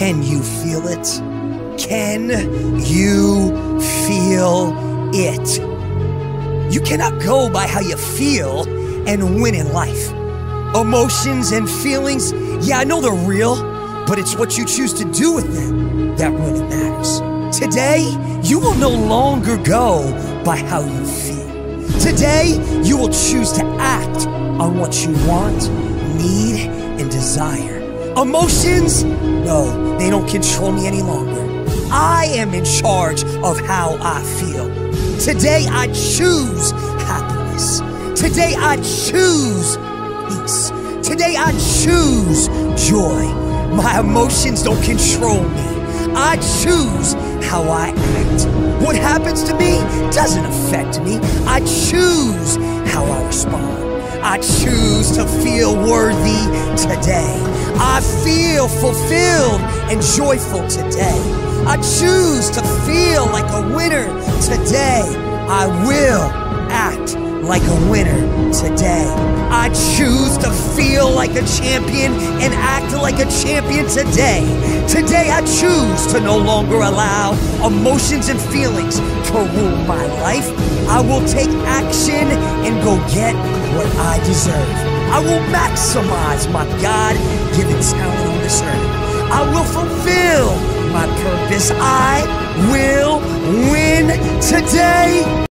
Can you feel it? Can you feel it? You cannot go by how you feel and win in life. Emotions and feelings, yeah, I know they're real, but it's what you choose to do with them that really matters. Today, you will no longer go by how you feel. Today, you will choose to act on what you want, need, and desire. Emotions, no, they don't control me any longer. I am in charge of how I feel. Today, I choose happiness. Today, I choose peace. Today, I choose joy. My emotions don't control me. I choose how I act. What happens to me doesn't affect me. I choose how I respond. I choose to feel worthy today. I feel fulfilled and joyful today. I choose to feel like a winner today. I will act like a winner today. I choose to feel like a champion and act like a champion today. Today I choose to no longer allow emotions and feelings to rule my life. I will take action and go get what I deserve. I will maximize my God given talent on this earth. I will fulfill my purpose. I will win today.